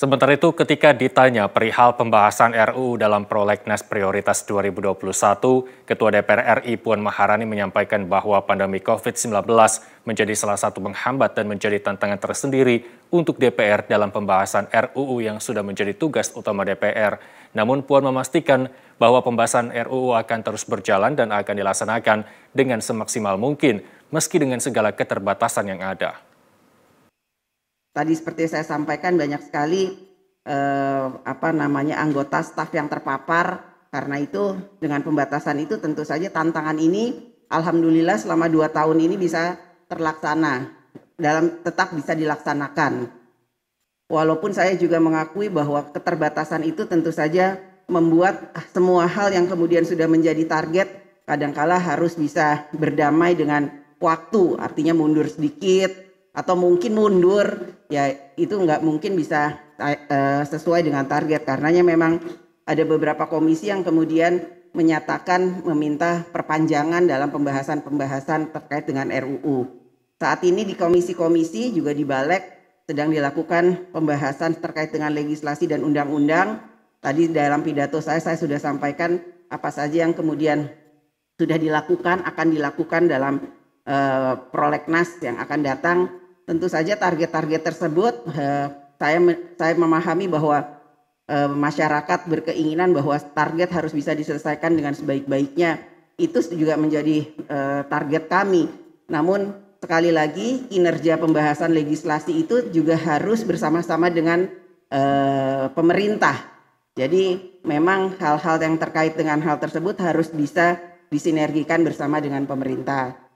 Sementara itu ketika ditanya perihal pembahasan RUU dalam prolegnas prioritas 2021, Ketua DPR RI Puan Maharani menyampaikan bahwa pandemi COVID-19 menjadi salah satu penghambat dan menjadi tantangan tersendiri untuk DPR dalam pembahasan RUU yang sudah menjadi tugas utama DPR. Namun Puan memastikan bahwa pembahasan RUU akan terus berjalan dan akan dilaksanakan dengan semaksimal mungkin meski dengan segala keterbatasan yang ada. Tadi seperti saya sampaikan banyak sekali eh, apa namanya anggota staf yang terpapar. Karena itu dengan pembatasan itu tentu saja tantangan ini alhamdulillah selama dua tahun ini bisa terlaksana. Dalam tetap bisa dilaksanakan. Walaupun saya juga mengakui bahwa keterbatasan itu tentu saja membuat semua hal yang kemudian sudah menjadi target kadangkala harus bisa berdamai dengan waktu, artinya mundur sedikit, atau mungkin mundur ya itu nggak mungkin bisa uh, sesuai dengan target karenanya memang ada beberapa komisi yang kemudian menyatakan meminta perpanjangan dalam pembahasan-pembahasan terkait dengan RUU. Saat ini di komisi-komisi juga di Balek sedang dilakukan pembahasan terkait dengan legislasi dan undang-undang. Tadi dalam pidato saya saya sudah sampaikan apa saja yang kemudian sudah dilakukan akan dilakukan dalam uh, prolegnas yang akan datang Tentu saja target-target tersebut eh, saya saya memahami bahwa eh, masyarakat berkeinginan bahwa target harus bisa diselesaikan dengan sebaik-baiknya. Itu juga menjadi eh, target kami. Namun sekali lagi kinerja pembahasan legislasi itu juga harus bersama-sama dengan pemerintah. Jadi memang hal-hal yang terkait dengan hal tersebut harus bisa disinergikan bersama dengan pemerintah.